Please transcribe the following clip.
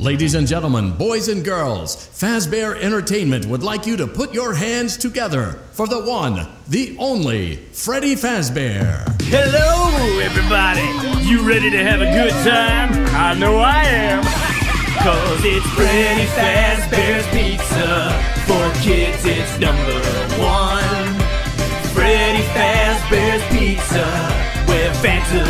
Ladies and gentlemen, boys and girls, Fazbear Entertainment would like you to put your hands together for the one, the only, Freddy Fazbear. Hello, everybody. You ready to have a good time? I know I am. Cause it's Freddy Fazbear's Pizza. For kids, it's number one. Freddy Fazbear's Pizza, where fantasy.